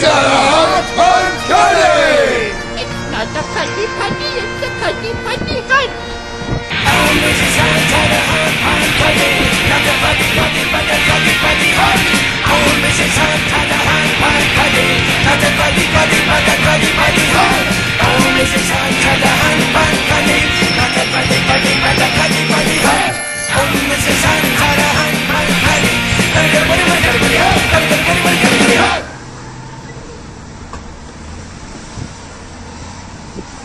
Salat und Curry! It's not a funny funny, it's a funny funny run! tips.